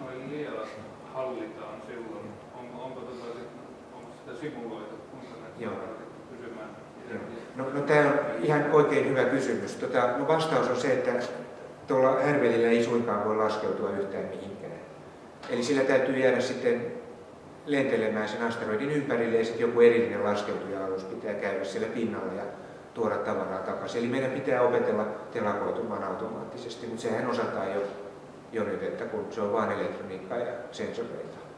noin lielat hallitaan silloin, onko, onko, tota, onko sitä simuloitu, kuinka pysymään? Joo. No, no tämä on ihan oikein hyvä kysymys. Tota, no vastaus on se, että tuolla härvelillä ei suinkaan voi laskeutua yhtään mihinkään. Eli sillä täytyy jäädä sitten lentelemään sen asteroidin ympärille ja sitten joku erillinen laskeutuja-alus pitää käydä siellä pinnalla ja tuoda tavaraa takaisin. Eli meidän pitää opetella telakoitumaan automaattisesti, mutta sehän osataan jo, jo nyt, että kun se on vain elektroniikkaa ja sensoreita.